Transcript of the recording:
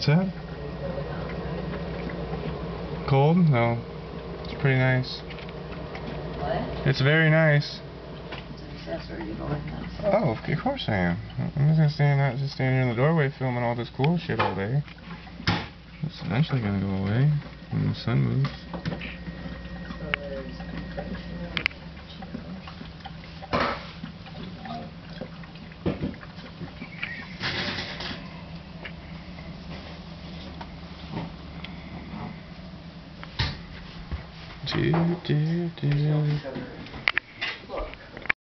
What's that? Cold? No. It's pretty nice. What? It's very nice. That's where you're going. Oh, of course I am. I'm just gonna stand out, just stand here in the doorway filming all this cool shit all day. It's eventually gonna go away when the sun moves. Do, do, do.